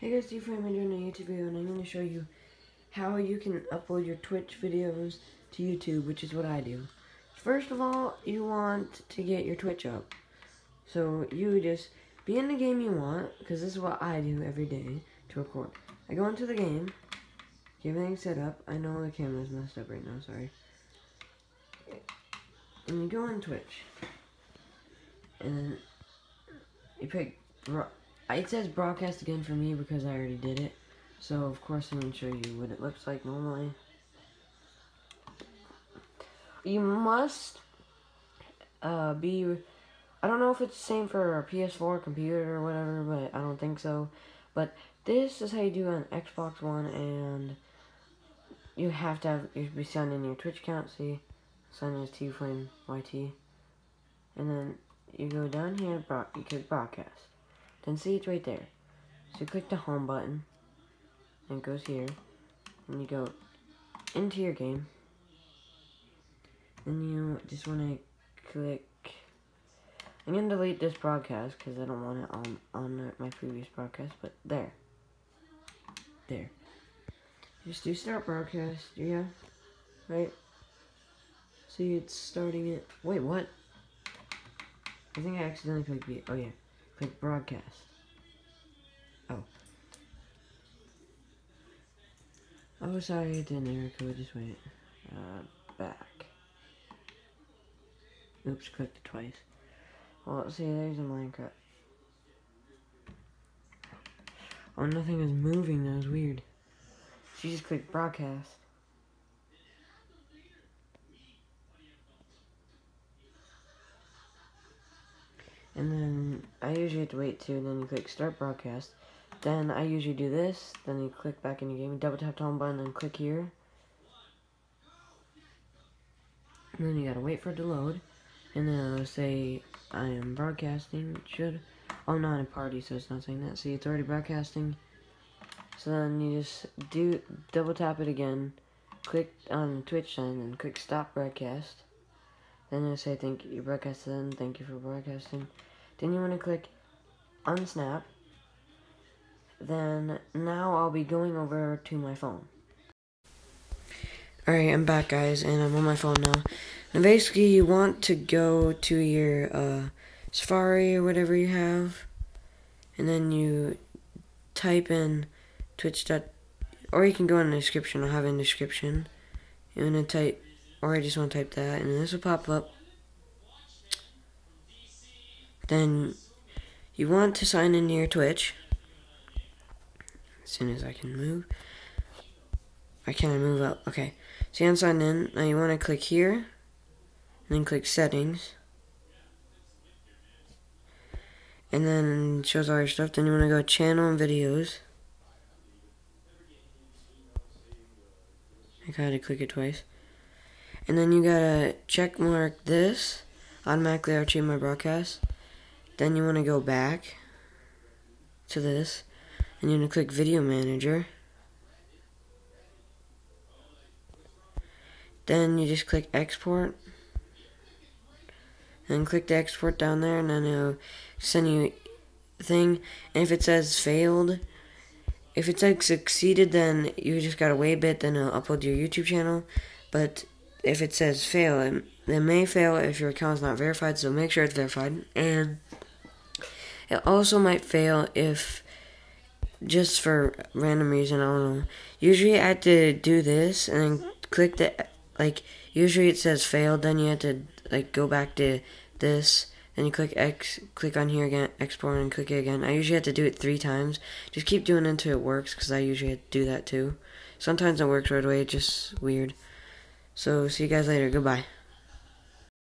Hey guys, Steve I'm doing a YouTube video and I'm going to show you how you can upload your Twitch videos to YouTube, which is what I do. First of all, you want to get your Twitch up. So you just be in the game you want, because this is what I do every day to record. I go into the game, get everything set up. I know the camera's messed up right now, sorry. And you go on Twitch. And then you pick it says broadcast again for me because I already did it. So, of course, I'm going to show you what it looks like normally. You must uh, be... I don't know if it's the same for a PS4 computer or whatever, but I don't think so. But this is how you do on Xbox One, and you have to have, you be signed in your Twitch account, see? Sign in as T-Flame YT. And then you go down here, you click broadcast. Then see it's right there. So you click the home button. And it goes here. And you go into your game. Then you just want to click... I'm going to delete this broadcast because I don't want it on, on my previous broadcast. But there. There. Just do start broadcast. Yeah. Right? See, it's starting it. Wait, what? I think I accidentally clicked B. Oh, yeah. Click broadcast. Oh. Oh, sorry, it didn't error code. Just wait. Uh, back. Oops, clicked it twice. Well, see, there's a Minecraft. Oh, nothing is moving. That was weird. She just clicked broadcast. And then I usually have to wait too, and then you click start broadcast. Then I usually do this, then you click back in your game, double tap home button, and click here. And then you gotta wait for it to load. And then it'll say, I am broadcasting, it should. Oh, I'm not in a party, so it's not saying that. See, it's already broadcasting. So then you just do, double tap it again, click on Twitch sign, and click stop broadcast. Then it'll say, thank you, broadcasting, thank you for broadcasting. Then you want to click unsnap. Then now I'll be going over to my phone. Alright, I'm back guys, and I'm on my phone now. And basically you want to go to your uh, Safari or whatever you have. And then you type in twitch. Dot, Or you can go in the description, I'll have in the description. You want to type, or I just want to type that, and this will pop up then you want to sign into your Twitch. As soon as I can move. I can't move up. Okay. So you sign in. Now you want to click here. And then click settings. And then shows all your stuff. Then you want to go channel and videos. I gotta click it twice. And then you gotta check mark this. Automatically archive my broadcast. Then you want to go back to this and you're going to click Video Manager. Then you just click Export. And click the export down there and then it'll send you thing. And if it says failed, if it's like succeeded, then you just gotta wait a bit, then it'll upload your YouTube channel. But if it says fail, it, it may fail if your account is not verified, so make sure it's verified. And it also might fail if, just for random reason, I don't know. Usually I have to do this and then click the, like, usually it says fail, then you have to, like, go back to this. Then you click X, click on here again, export, and click it again. I usually have to do it three times. Just keep doing it until it works, because I usually do that too. Sometimes it works right away, just weird. So, see you guys later. Goodbye.